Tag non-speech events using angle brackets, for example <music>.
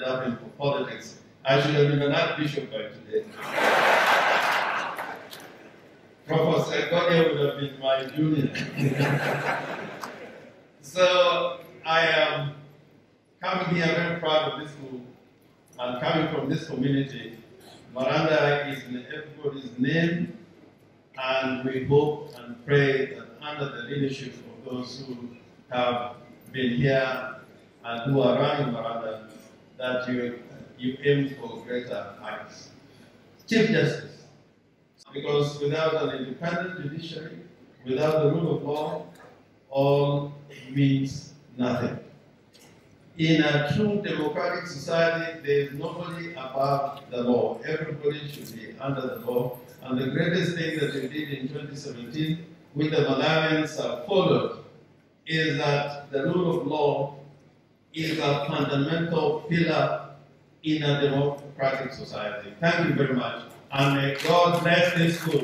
up in politics. I should have been an archbishop by today. Professor Godia would have been my junior. <laughs> so I am coming here very proud of this school and coming from this community. Maranda is in everybody's name, and we hope and pray that under the leadership of those who have been here and who are running Maranda, that you, you aim for greater heights. Chief Justice, because without an independent judiciary, without the rule of law, all means nothing. In a true democratic society, there is nobody above the law. Everybody should be under the law. And the greatest thing that we did in 2017, which the Malawians have followed, is that the rule of law is a fundamental pillar in a democratic society. Thank you very much. And may God bless this school.